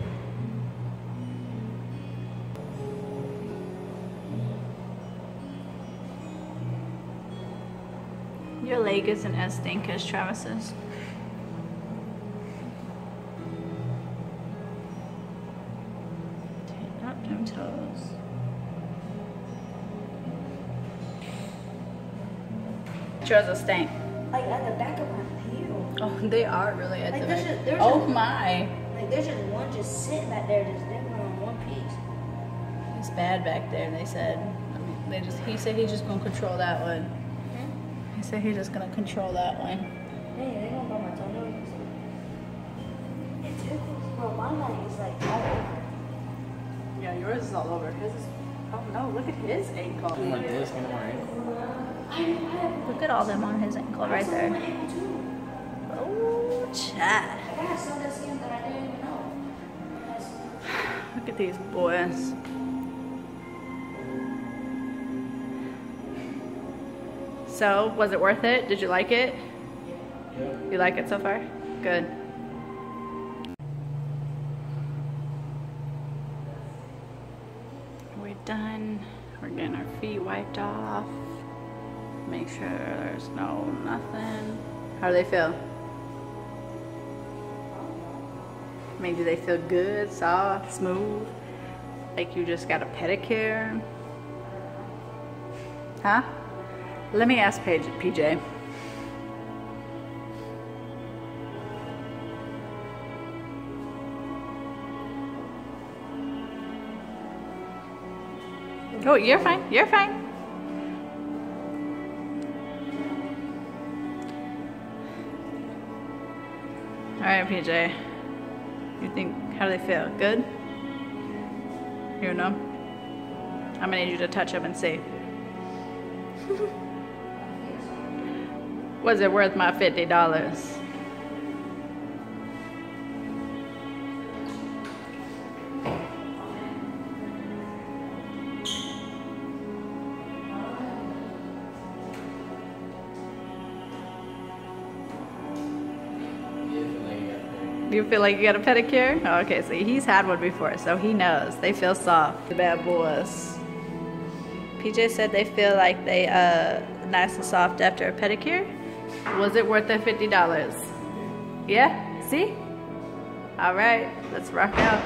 Your leg isn't as stink as Travis's. Tighten up them toes. Travis stink. Like at the back of my heel. Oh, they are really at Like, the back. a- there's oh a- my. Like there's just one just sitting back there, just nibbling on one piece. It's bad back there, they said. I mean, they just he said he's just gonna control that one. He said he's just gonna control that one. Hey, they don't know my toenails. It tickles, bro. My leg is like all over. Yeah, yours is all over. His is oh no, look at his ankle. Like this, ankle. Look at all them on his ankle right there. Oh chat. I got some that skin that I didn't even know. Look at these boys. So, was it worth it? Did you like it? You like it so far? Good. We're done. We're getting our feet wiped off. Make sure there's no nothing. How do they feel? I mean, do they feel good, soft, smooth? Like you just got a pedicure? Huh? Let me ask Paige, PJ. Oh, you're fine. You're fine. All right, PJ. You think, how do they feel? Good? You know? I'm gonna need you to touch them and see. Was it worth my $50? You feel like you got a pedicure? Oh, okay, so he's had one before, so he knows. They feel soft. The bad boys. PJ said they feel like they uh nice and soft after a pedicure. Was it worth the fifty dollars? Yeah? See? Alright, let's rock out.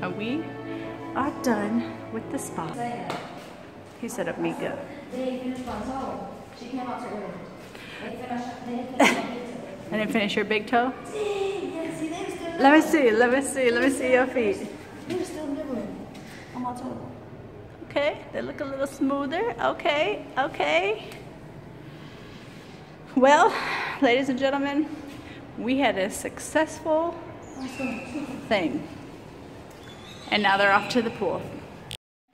And we are done with the spa. He said up Mika. I didn't finish your big toe? Let me see, let me see, let me see your feet. Okay, they look a little smoother. Okay, okay. Well, ladies and gentlemen, we had a successful thing. And now they're off to the pool.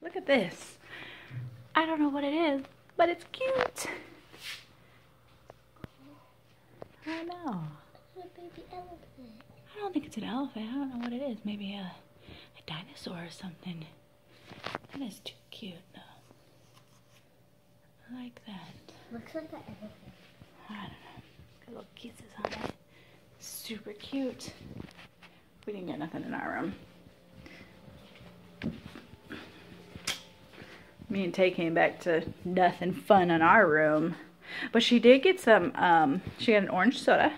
Look at this. I don't know what it is, but it's cute. I don't know. I don't think it's an elephant. I don't know what it is. Maybe a, a dinosaur or something. That is too cute, though. I like that. Looks like an elephant. I don't know. Got little kisses on it. Super cute. We didn't get nothing in our room. Me and Tay came back to nothing fun in our room. But she did get some, um, she got an orange soda.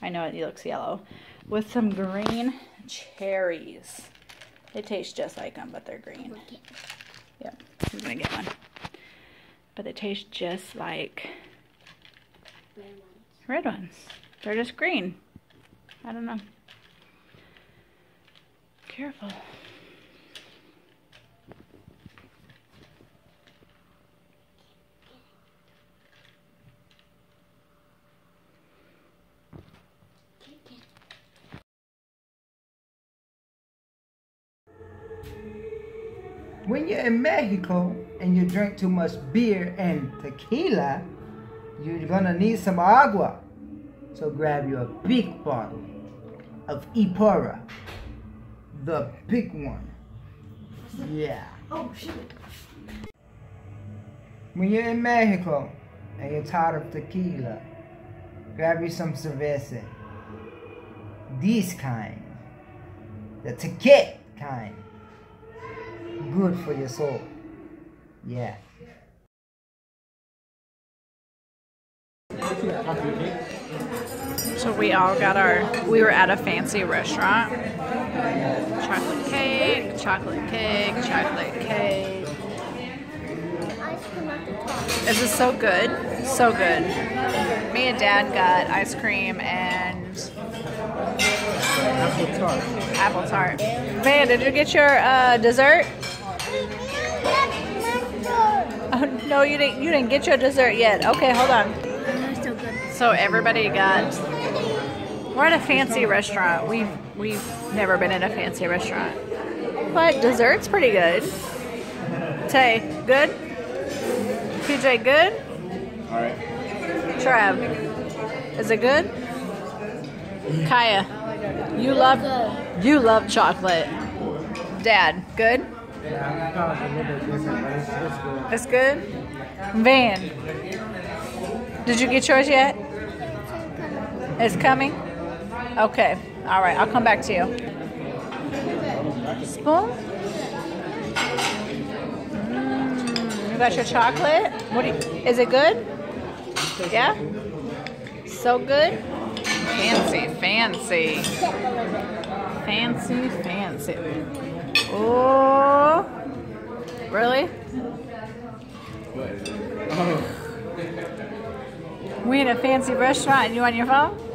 I know it looks yellow. With some green cherries. They taste just like them, but they're green. Yep, I'm gonna get one. But they taste just like red ones. They're just green. I don't know. Careful. When you're in Mexico and you drink too much beer and tequila, you're gonna need some agua. So grab you a big bottle of Epura. The big one. Yeah. Oh shit. When you're in Mexico and you're tired of tequila, grab you some cerveza. This kind. The tequila kind. Good for your soul. Yeah. So we all got our, we were at a fancy restaurant. Chocolate cake, chocolate cake, chocolate cake. Ice cream at the top. This is so good, so good. Me and Dad got ice cream and Apple tart. apple tart. Van, did you get your uh, dessert? Oh, no, you didn't. You didn't get your dessert yet. Okay, hold on. So everybody got. We're at a fancy restaurant. We've we've never been in a fancy restaurant, but dessert's pretty good. Tay, good. PJ, good. All right. Trav, is it good? Kaya, you love you love chocolate. Dad, good. It's good. Van, did you get yours yet? It's coming. Okay. All right. I'll come back to you. Spoon. Mm, you got your chocolate. What? Do you, is it good? Yeah. So good. Fancy, fancy, fancy, fancy. Oh, really? We in a fancy restaurant and you on your phone?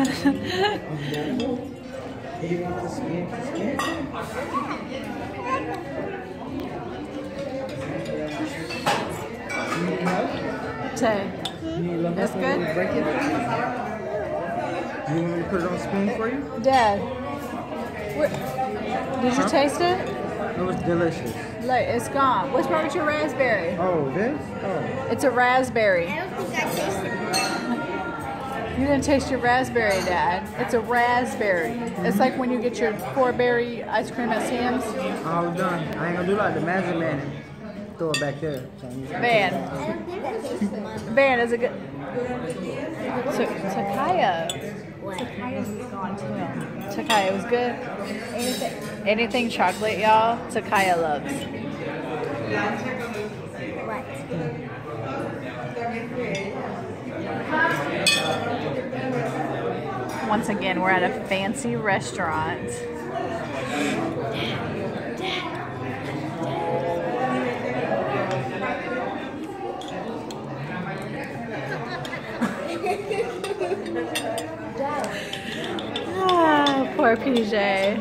Tay, that's good. Break it. You want me to put it on a spoon for you? Dad, where, did you taste it? It was delicious. Like it's gone. What's wrong with your raspberry? Oh, this? Oh. It's a raspberry. I don't think I tasted You didn't taste your raspberry, Dad. It's a raspberry. It's like when you get your four berry ice cream at Sam's. I was done. I ain't gonna do like the magic man throw it back there. So Van, I don't think I tasted mine. Van, is it good? So, Takaya. Takaya's is gone too. Takaya was good. Anything, anything chocolate, y'all. Takaya loves. Once again, we're at a fancy restaurant. Ah, poor PJ.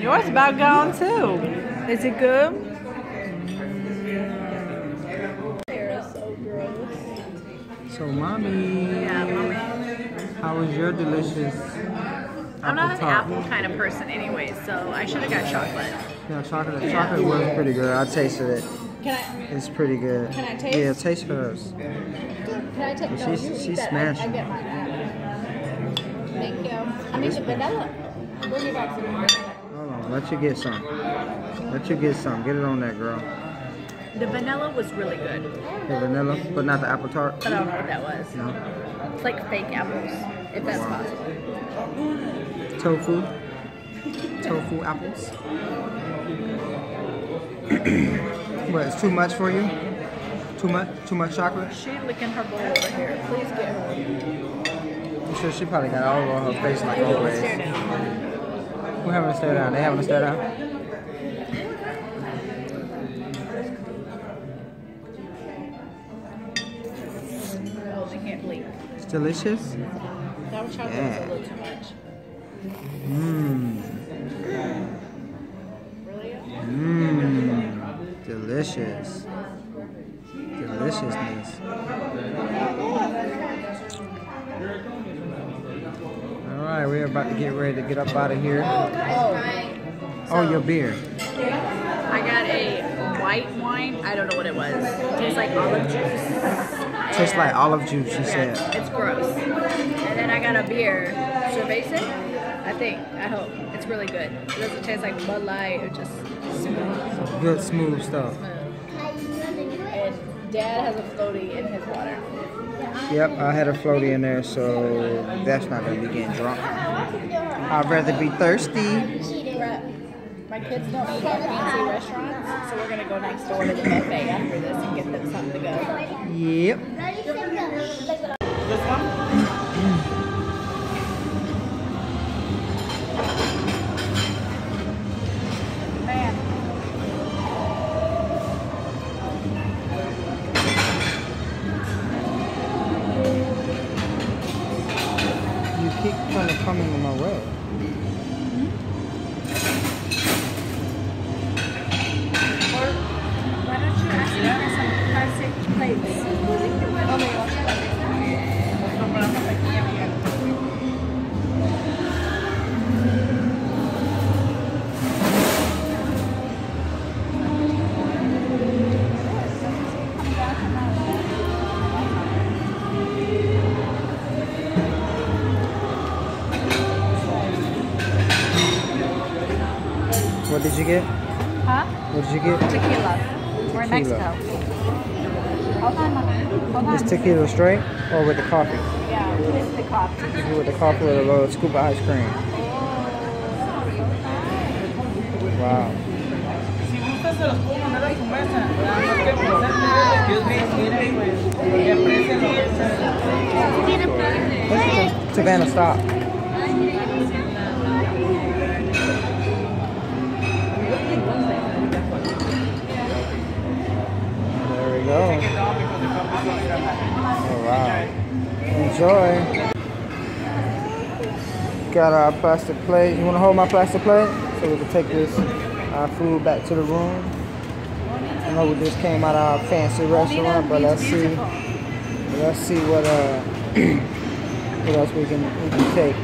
Yours about gone too. Is it good? So, mommy. Yeah, mommy. How was your delicious I'm not an tart? apple kind of person anyway, so I should have got chocolate. Yeah, chocolate. Chocolate was pretty good. I tasted it. Can I? It's pretty good. Can I taste? It? Yeah, taste hers. Can I take? No, She's- you eat she's that. I, I smashing. get mine. Thank you. I need the vanilla. Bring it back to me. Hold on. Let you get some. Let you get some. Get it on that, girl. The vanilla was really good, The vanilla, but not the apple tart. but I don't know what that was. No. It's like fake apples, if that's Wow. possible. Tofu. Tofu apples. what? It's too much for you? Too much? Too much chocolate? She licking her bowl over here. Please get her. I'm sure she probably got all over her face like always. We're having a stare down. They having a stare down. Delicious. That chocolate Yeah. a little too much. Mmm. Mmm. Delicious. Deliciousness. All right, we're about to get ready to get up out of here. Oh, Oh, your beer. I got a white wine. I don't know what it was. It tastes like olive juice. Tastes like olive juice, she Yeah, said. it's gross. And then I got a beer, Cerveza. I think. I hope it's really good. It doesn't taste like Bud Light. or just smooth. Good, smooth stuff. smooth. And Dad has a floaty in his water. Yep, I had a floaty in there, so that's not gonna be getting drunk. I'd rather be thirsty. My kids don't eat at fancy restaurants, so we're gonna go next door to the buffet after this and get them something to go. Yep. Straight or with the coffee? Yeah, it's the coffee. With the coffee or the little scoop of ice cream? Wow. Si gustas, Got our plastic plate. You want to hold my plastic plate? So we can take this our food back to the room. I know we just came out of our fancy restaurant, but let's see. Let's see what uh what else we can we can take.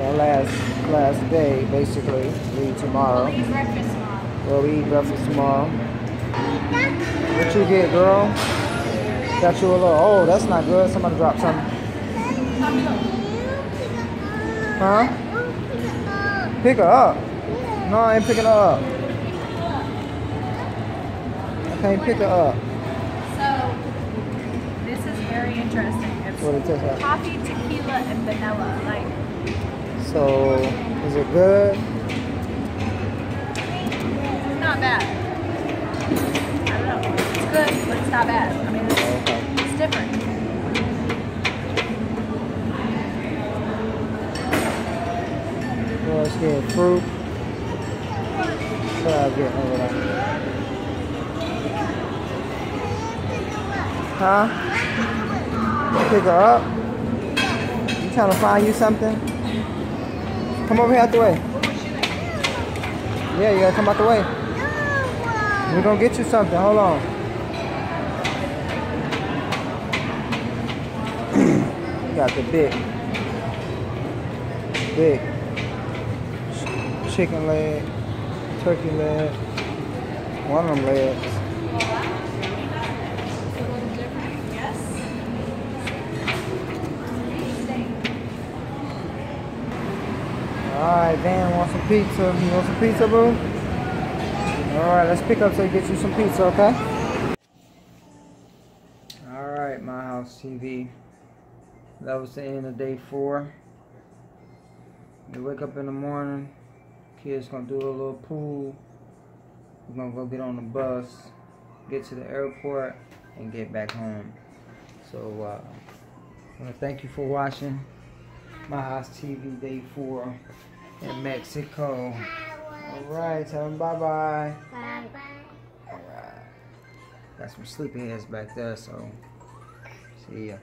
Our last last day basically. We eat tomorrow. breakfast tomorrow. Well, we eat breakfast tomorrow. What you get, girl? Got you a little. Oh, that's not good. Somebody dropped something. Huh? Pick her up. No, I ain't picking her up. I can't pick her up. So, this is very interesting. It's What it tastes like. coffee, tequila, and vanilla. Like, So, is it good? it's not bad. I don't know. It's good, but it's not bad. I mean, it's, Okay. it's different. Get fruit. What I get over there? Huh? Pick her up. You trying to find you something? Come over here out the way. Yeah, you gotta come out the way. We're gonna get you something. Hold on. Got the big, big chicken leg, turkey leg, one of them legs. Alright, Van want some pizza. You want some pizza, boo? Alright, let's pick up so you get you some pizza, okay? Alright, Myhouse TV. That was the end of day four. You wake up in the morning, kids gonna do a little pool. We're gonna go get on the bus, get to the airport, and get back home. So, uh, I wanna thank you for watching Myhouse TV Day 4 in Mexico. Alright, tell them bye-bye. Bye. bye. Alright. Got some sleepyheads back there, so see ya.